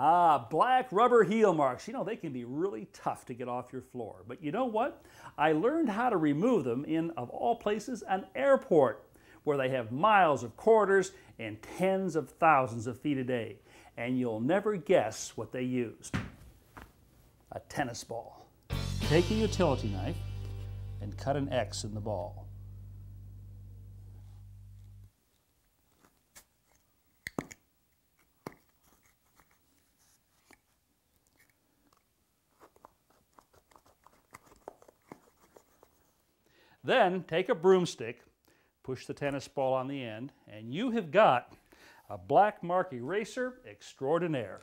Ah, black rubber heel marks. You know, they can be really tough to get off your floor. But you know what? I learned how to remove them in, of all places, an airport where they have miles of corridors and tens of thousands of feet a day. And you'll never guess what they used. A tennis ball. Take a utility knife and cut an X in the ball. Then take a broomstick, push the tennis ball on the end, and you have got a black mark eraser extraordinaire.